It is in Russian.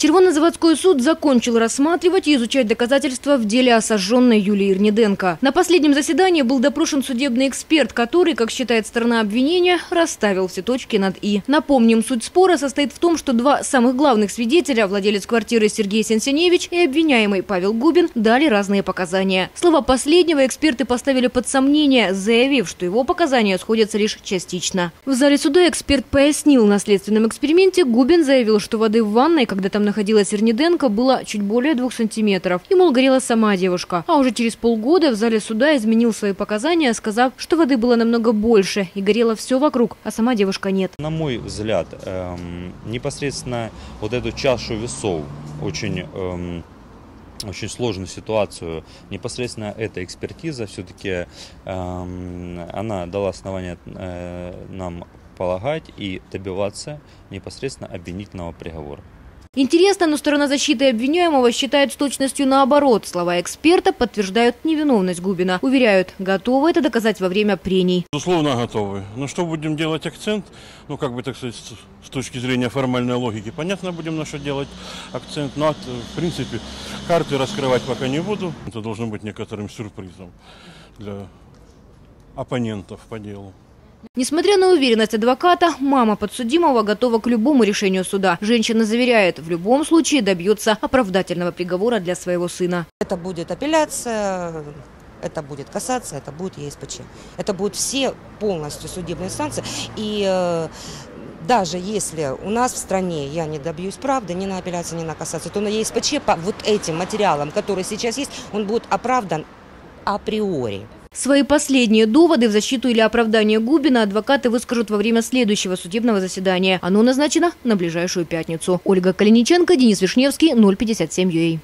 Червонозаводской суд закончил рассматривать и изучать доказательства в деле о Юлии Ирнеденко. На последнем заседании был допрошен судебный эксперт, который, как считает сторона обвинения, расставил все точки над «и». Напомним, суть спора состоит в том, что два самых главных свидетеля, владелец квартиры Сергей Сенсеневич и обвиняемый Павел Губин, дали разные показания. Слова последнего эксперты поставили под сомнение, заявив, что его показания сходятся лишь частично. В зале суда эксперт пояснил, на следственном эксперименте Губин заявил, что воды в ванной, когда там находилась Ирниденко, было чуть более двух сантиметров. И, мол, горела сама девушка. А уже через полгода в зале суда изменил свои показания, сказав, что воды было намного больше и горело все вокруг, а сама девушка нет. На мой взгляд, эм, непосредственно вот эту чашу весов очень эм, очень сложную ситуацию. Непосредственно эта экспертиза все-таки эм, она дала основание э, нам полагать и добиваться непосредственно обвинительного приговора. Интересно, но сторона защиты обвиняемого считает с точностью наоборот. Слова эксперта подтверждают невиновность Губина. Уверяют, готовы это доказать во время прений. Безусловно, готовы. Но что будем делать акцент? Ну, как бы, так сказать, с точки зрения формальной логики, понятно, будем на что делать акцент. Но, в принципе, карты раскрывать пока не буду. Это должно быть некоторым сюрпризом для оппонентов по делу. Несмотря на уверенность адвоката, мама подсудимого готова к любому решению суда. Женщина заверяет, в любом случае добьется оправдательного приговора для своего сына. Это будет апелляция, это будет касаться, это будет ЕСПЧ. Это будут все полностью судебные инстанции. И э, даже если у нас в стране я не добьюсь правды ни на апелляции, ни на кассацию, то на ЕСПЧ по вот этим материалам, которые сейчас есть, он будет оправдан априори. Свои последние доводы в защиту или оправдание Губина адвокаты выскажут во время следующего судебного заседания. Оно назначено на ближайшую пятницу. Ольга Калиниченко, Денис Вишневский, 057 ЮА.